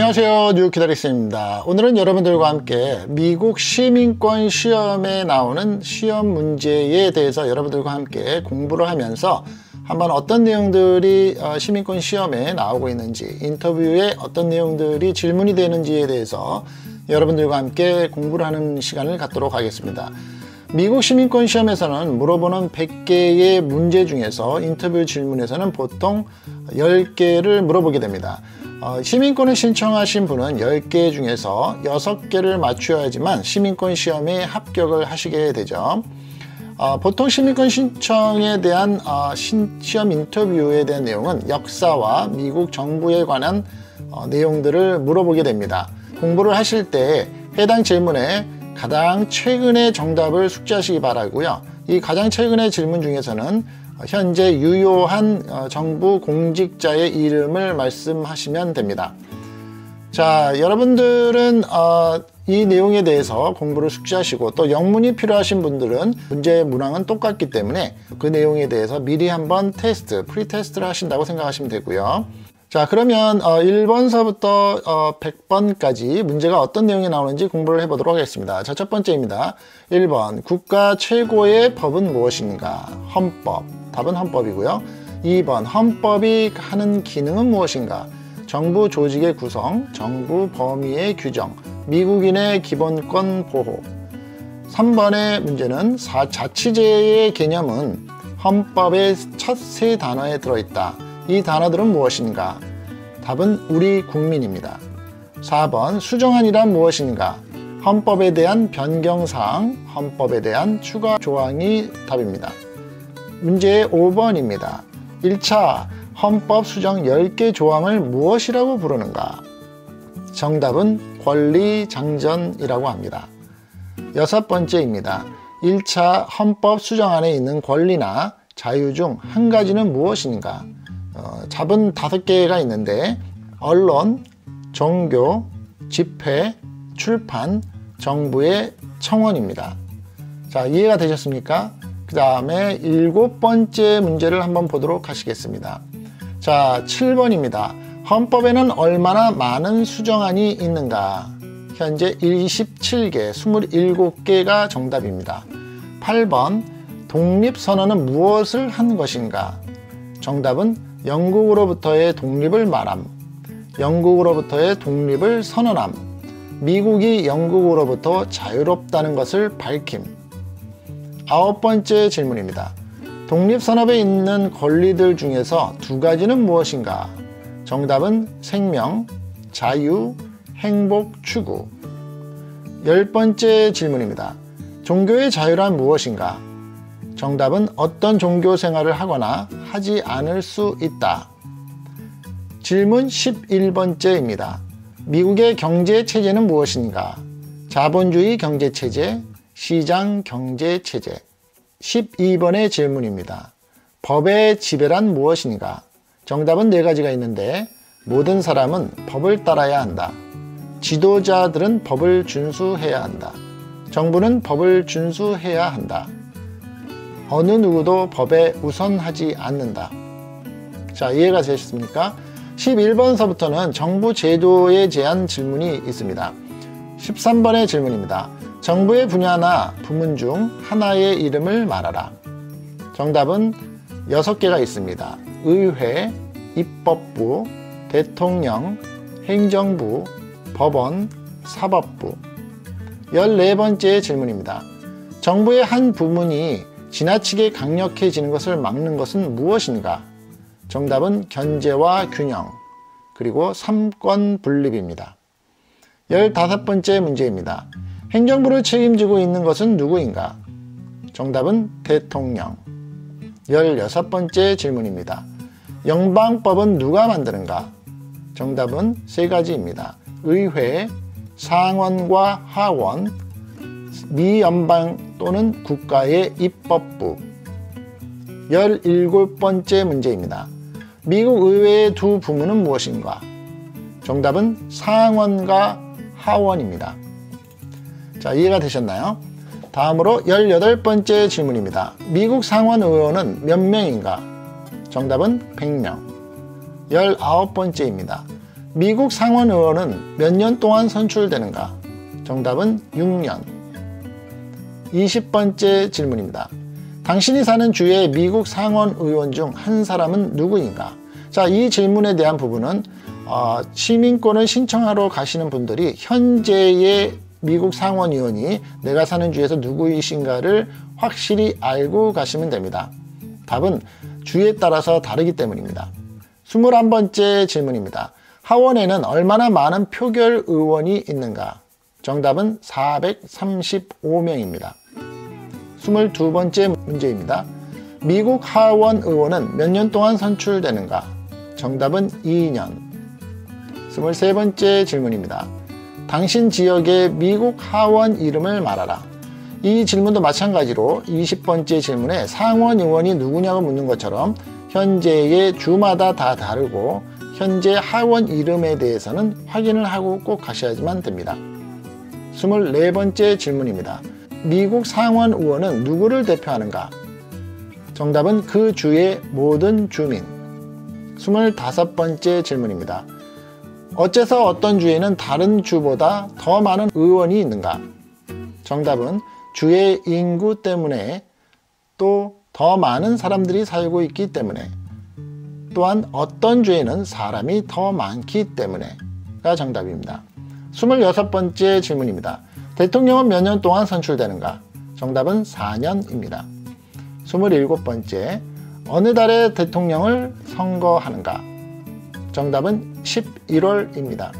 안녕하세요. 뉴키다리스입니다. 오늘은 여러분들과 함께 미국 시민권 시험에 나오는 시험 문제에 대해서 여러분들과 함께 공부를 하면서 한번 어떤 내용들이 어, 시민권 시험에 나오고 있는지 인터뷰에 어떤 내용들이 질문이 되는지에 대해서 여러분들과 함께 공부를 하는 시간을 갖도록 하겠습니다. 미국 시민권 시험에서는 물어보는 100개의 문제 중에서 인터뷰 질문에서는 보통 10개를 물어보게 됩니다. 어, 시민권을 신청하신 분은 10개 중에서 6개를 맞추어야지만 시민권 시험에 합격을 하시게 되죠. 어, 보통 시민권 신청에 대한 어, 신, 시험 인터뷰에 대한 내용은 역사와 미국 정부에 관한 어, 내용들을 물어보게 됩니다. 공부를 하실 때 해당 질문에 가장 최근의 정답을 숙지하시기 바라고요. 이 가장 최근의 질문 중에서는 현재 유효한 어, 정부 공직자의 이름을 말씀하시면 됩니다. 자, 여러분들은 어, 이 내용에 대해서 공부를 숙지하시고 또 영문이 필요하신 분들은 문제의 문항은 똑같기 때문에 그 내용에 대해서 미리 한번 테스트, pre-test를 하신다고 생각하시면 되고요. 자 그러면 어, 1번서부터 어, 100번까지 문제가 어떤 내용이 나오는지 공부를 해보도록 하겠습니다. 자, 첫 번째입니다. 1번 국가 최고의 법은 무엇인가? 헌법. 답은 헌법이고요. 2번 헌법이 하는 기능은 무엇인가? 정부 조직의 구성, 정부 범위의 규정, 미국인의 기본권 보호. 3번의 문제는 자치제의 개념은 헌법의 첫 세 단어에 들어있다. 이 단어들은 무엇인가? 답은 우리 국민입니다. 4번 수정안이란 무엇인가? 헌법에 대한 변경사항, 헌법에 대한 추가 조항이 답입니다. 문제 5번입니다. 1차 헌법 수정 10개 조항을 무엇이라고 부르는가? 정답은 권리장전이라고 합니다. 여섯 번째입니다. 1차 헌법 수정안에 있는 권리나 자유 중 한 가지는 무엇인가? 어, 잡은 다섯 개가 있는데 언론, 종교, 집회, 출판, 정부의 청원입니다. 자, 이해가 되셨습니까? 그 다음에 일곱 번째 문제를 한번 보도록 하시겠습니다. 자, 7번입니다. 헌법에는 얼마나 많은 수정안이 있는가? 현재 27개, 27개가 정답입니다. 8번, 독립선언은 무엇을 한 것인가? 정답은 영국으로부터의 독립을 말함, 영국으로부터의 독립을 선언함, 미국이 영국으로부터 자유롭다는 것을 밝힘. 아홉 번째 질문입니다. 독립산업에 있는 권리들 중에서 두 가지는 무엇인가? 정답은 생명, 자유, 행복 추구. 열 번째 질문입니다. 종교의 자유란 무엇인가? 정답은 어떤 종교 생활을 하거나 하지 않을 수 있다. 질문 11번째입니다. 미국의 경제 체제는 무엇인가? 자본주의 경제 체제, 시장 경제 체제. 12번의 질문입니다. 법의 지배란 무엇인가? 정답은 네 가지가 있는데 모든 사람은 법을 따라야 한다. 지도자들은 법을 준수해야 한다. 정부는 법을 준수해야 한다. 어느 누구도 법에 우선하지 않는다. 자, 이해가 되셨습니까? 11번서부터는 정부 제도에 대한 질문이 있습니다. 13번의 질문입니다. 정부의 분야나 부문 중 하나의 이름을 말하라. 정답은 6개가 있습니다. 의회, 입법부, 대통령, 행정부, 법원, 사법부. 14번째 질문입니다. 정부의 한 부문이 지나치게 강력해지는 것을 막는 것은 무엇인가? 정답은 견제와 균형, 그리고 삼권 분립입니다. 15번째 문제입니다. 행정부를 책임지고 있는 것은 누구인가? 정답은 대통령. 16번째 질문입니다. 영방법은 누가 만드는가? 정답은 세 가지입니다. 의회, 상원과 하원, 미 연방 또는 국가의 입법부 17번째 문제입니다. 미국 의회의 두 부문은 무엇인가? 정답은 상원과 하원입니다. 자, 이해가 되셨나요? 다음으로 18번째 질문입니다. 미국 상원 의원은 몇 명인가? 정답은 100명. 19번째입니다. 미국 상원 의원은 몇 년 동안 선출되는가? 정답은 6년. 20번째 질문입니다. 당신이 사는 주의 미국 상원 의원 중 한 사람은 누구인가? 자, 이 질문에 대한 부분은 어, 시민권을 신청하러 가시는 분들이 현재의 미국 상원 의원이 내가 사는 주에서 누구이신가를 확실히 알고 가시면 됩니다. 답은 주에 따라서 다르기 때문입니다. 21번째 질문입니다. 하원에는 얼마나 많은 표결 의원이 있는가? 정답은 435명입니다. 22번째 문제입니다. 미국 하원 의원은 몇 년 동안 선출되는가? 정답은 2년. 23번째 질문입니다. 당신 지역의 미국 하원 이름을 말하라. 이 질문도 마찬가지로 20번째 질문에 상원 의원이 누구냐고 묻는 것처럼 현재의 주마다 다 다르고 현재 하원 이름에 대해서는 확인을 하고 꼭 가셔야지만 됩니다. 24번째 질문입니다. 미국 상원 의원은 누구를 대표하는가? 정답은 그 주의 모든 주민. 25번째 질문입니다. 어째서 어떤 주에는 다른 주보다 더 많은 의원이 있는가? 정답은 주의 인구 때문에 또 더 많은 사람들이 살고 있기 때문에 또한 어떤 주에는 사람이 더 많기 때문에 가 정답입니다. 26번째 질문입니다. 대통령은 몇 년 동안 선출되는가? 정답은 4년입니다. 27번째, 어느 달에 대통령을 선거하는가? 정답은 11월입니다.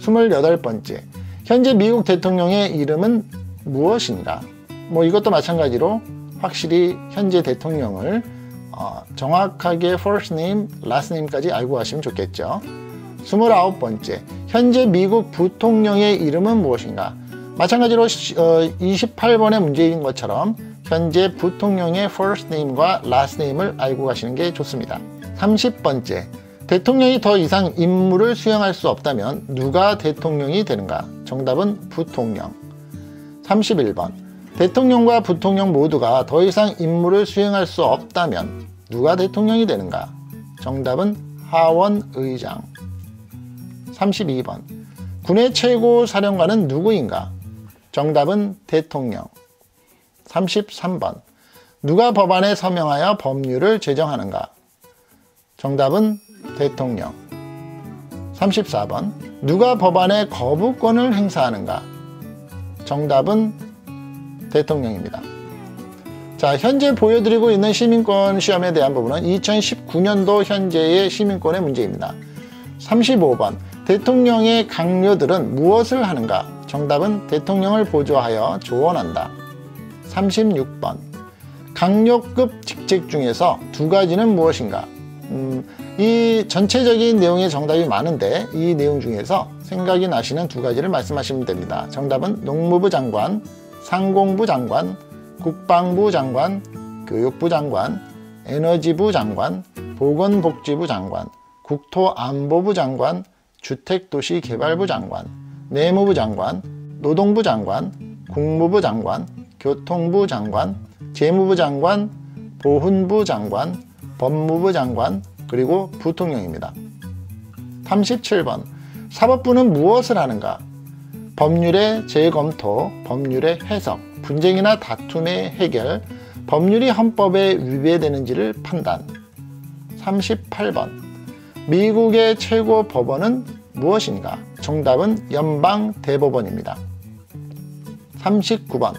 28번째, 현재 미국 대통령의 이름은 무엇인가? 뭐 이것도 마찬가지로 확실히 현재 대통령을 어, 정확하게 first name, last name까지 알고 가시면 좋겠죠. 29번째, 현재 미국 부통령의 이름은 무엇인가? 마찬가지로 28번의 어, 문제인 것처럼 현재 부통령의 first name과 last name을 알고 가시는 게 좋습니다. 30번째, 대통령이 더 이상 임무를 수행할 수 없다면 누가 대통령이 되는가? 정답은 부통령. 31번, 대통령과 부통령 모두가 더 이상 임무를 수행할 수 없다면 누가 대통령이 되는가? 정답은 하원 의장. 32번. 군의 최고 사령관은 누구인가? 정답은 대통령. 33번. 누가 법안에 서명하여 법률을 제정하는가? 정답은 대통령. 34번. 누가 법안에 거부권을 행사하는가? 정답은 대통령입니다. 자, 현재 보여드리고 있는 시민권 시험에 대한 부분은 2019년도 현재의 시민권의 문제입니다. 35번. 대통령의 강요들은 무엇을 하는가? 정답은 대통령을 보조하여 조언한다. 36번. 강요급 직책 중에서 두 가지는 무엇인가? 음, 이 전체적인 내용의 정답이 많은데 이 내용 중에서 생각이 나시는 두 가지를 말씀하시면 됩니다. 정답은 농무부 장관, 상공부 장관, 국방부 장관, 교육부 장관, 에너지부 장관, 보건복지부 장관, 국토안보부 장관, 주택도시개발부 장관, 내무부 장관, 노동부 장관, 국무부 장관, 교통부 장관, 재무부 장관, 보훈부 장관, 법무부 장관, 그리고 부통령입니다. 37번. 사법부는 무엇을 하는가? 법률의 재검토, 법률의 해석, 분쟁이나 다툼의 해결, 법률이 헌법에 위배되는지를 판단. 38번. 미국의 최고 법원은 무엇인가? 정답은 연방대법원입니다. 39번.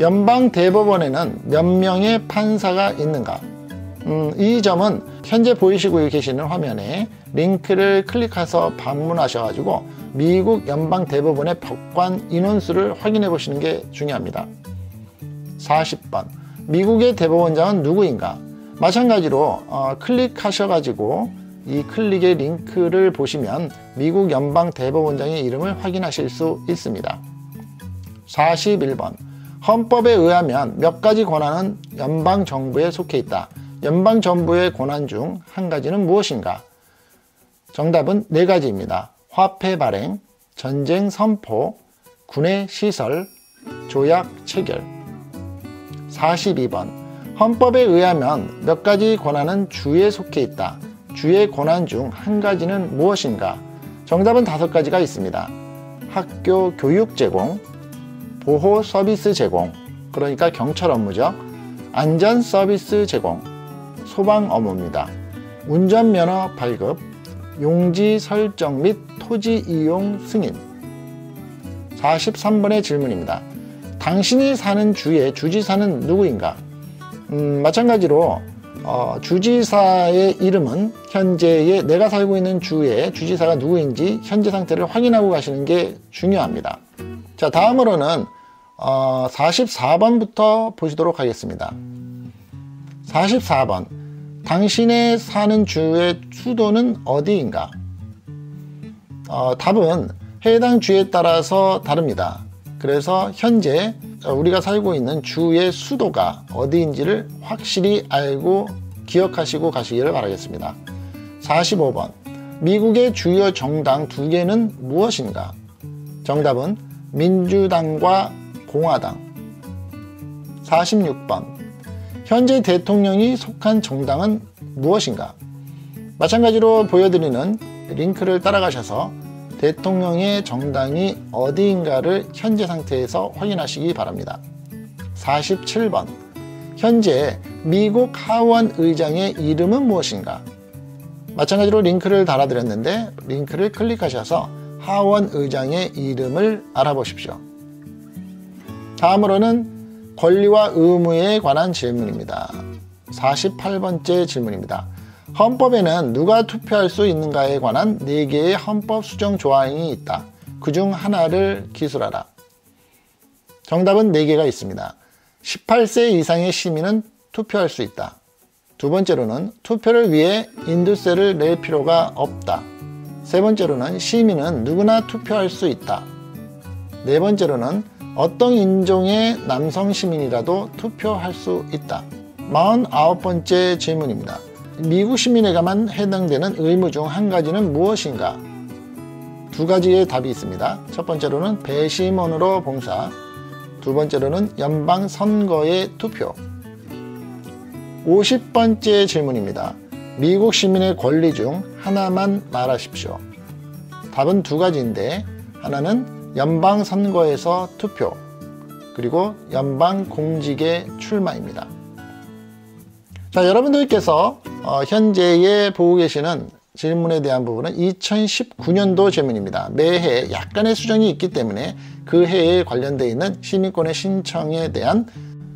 연방대법원에는 몇 명의 판사가 있는가? 음, 이 점은 현재 보이시고 계시는 화면에 링크를 클릭해서 방문하셔가지고 미국 연방대법원의 법관 인원수를 확인해 보시는 게 중요합니다. 40번. 미국의 대법원장은 누구인가? 마찬가지로 어, 클릭하셔가지고 이 클릭의 링크를 보시면 미국 연방 대법원장의 이름을 확인하실 수 있습니다. 41번. 헌법에 의하면 몇 가지 권한은 연방 정부에 속해 있다. 연방 정부의 권한 중 한 가지는 무엇인가? 정답은 네 가지입니다. 화폐 발행, 전쟁 선포, 군의 시설, 조약 체결. 42번. 헌법에 의하면 몇 가지 권한은 주에 속해 있다. 주의 권한 중 한 가지는 무엇인가? 정답은 다섯 가지가 있습니다. 학교 교육 제공, 보호 서비스 제공, 그러니까 경찰 업무죠. 안전 서비스 제공, 소방 업무입니다. 운전면허 발급, 용지 설정 및 토지 이용 승인. 43번의 질문입니다. 당신이 사는 주의 주지사는 누구인가? 음, 마찬가지로 어, 주지사의 이름은 현재의 내가 살고 있는 주의 주지사가 누구인지 현재 상태를 확인하고 가시는 게 중요합니다. 자, 다음으로는 어, 44번부터 보시도록 하겠습니다. 44번. 당신의 사는 주의 수도는 어디인가? 어, 답은 해당 주에 따라서 다릅니다. 그래서 현재 우리가 살고 있는 주의 수도가 어디인지를 확실히 알고 기억하시고 가시기를 바라겠습니다. 45번. 미국의 주요 정당 두 개는 무엇인가? 정답은 민주당과 공화당. 46번. 현재 대통령이 속한 정당은 무엇인가? 마찬가지로 보여드리는 링크를 따라가셔서 대통령의 정당이 어디인가를 현재 상태에서 확인하시기 바랍니다. 47번. 현재 미국 하원 의장의 이름은 무엇인가? 마찬가지로 링크를 달아드렸는데 링크를 클릭하셔서 하원 의장의 이름을 알아보십시오. 다음으로는 권리와 의무에 관한 질문입니다. 48번째 질문입니다. 헌법에는 누가 투표할 수 있는가에 관한 4개의 헌법 수정 조항이 있다. 그 중 하나를 기술하라. 정답은 4개가 있습니다. 18세 이상의 시민은 투표할 수 있다. 두 번째로는 투표를 위해 인두세를 낼 필요가 없다. 세 번째로는 시민은 누구나 투표할 수 있다. 네 번째로는 어떤 인종의 남성 시민이라도 투표할 수 있다. 49번째 질문입니다. 미국 시민에게만 해당되는 의무 중 한 가지는 무엇인가? 두 가지의 답이 있습니다. 첫 번째로는 배심원으로 봉사, 두 번째로는 연방 선거의 투표. 50번째 질문입니다. 미국 시민의 권리 중 하나만 말하십시오. 답은 두 가지인데 하나는 연방 선거에서 투표 그리고 연방 공직의 출마입니다. 자, 여러분들께서 어, 현재에 보고 계시는 질문에 대한 부분은 2019년도 질문입니다. 매해 약간의 수정이 있기 때문에 그 해에 관련되어 있는 시민권의 신청에 대한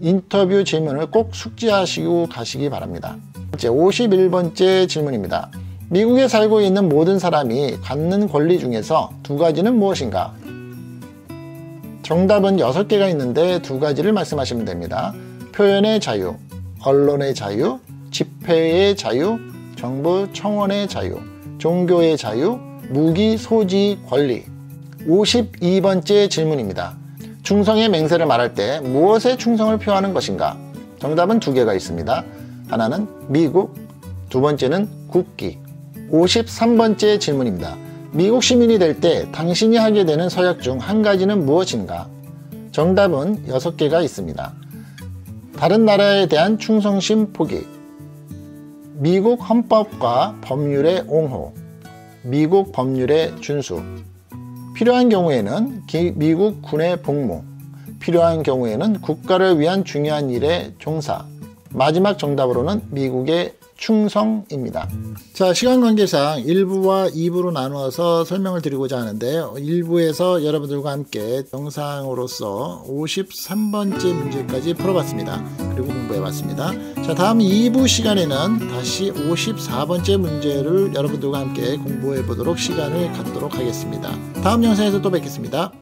인터뷰 질문을 꼭 숙지하시고 가시기 바랍니다. 51번째 질문입니다. 미국에 살고 있는 모든 사람이 갖는 권리 중에서 두 가지는 무엇인가? 정답은 6개가 있는데 두 가지를 말씀하시면 됩니다. 표현의 자유, 언론의 자유, 집회의 자유, 정부 청원의 자유, 종교의 자유, 무기 소지 권리. 52번째 질문입니다. 충성의 맹세를 말할 때 무엇에 충성을 표하는 것인가? 정답은 두 개가 있습니다. 하나는 미국, 두 번째는 국기. 53번째 질문입니다. 미국 시민이 될 때 당신이 하게 되는 서약 중 한 가지는 무엇인가? 정답은 6개가 있습니다. 다른 나라에 대한 충성심 포기, 미국 헌법과 법률의 옹호, 미국 법률의 준수, 필요한 경우에는 미국 군의 복무, 필요한 경우에는 국가를 위한 중요한 일에 종사, 마지막 정답으로는 미국의 충성입니다. 자, 시간 관계상 1부와 2부로 나누어서 설명을 드리고자 하는데 1부에서 여러분들과 함께 영상으로서 53번째 문제까지 풀어봤습니다. 그리고 공부해봤습니다. 자, 다음 2부 시간에는 다시 54번째 문제를 여러분들과 함께 공부해 보도록 시간을 갖도록 하겠습니다. 다음 영상에서 또 뵙겠습니다.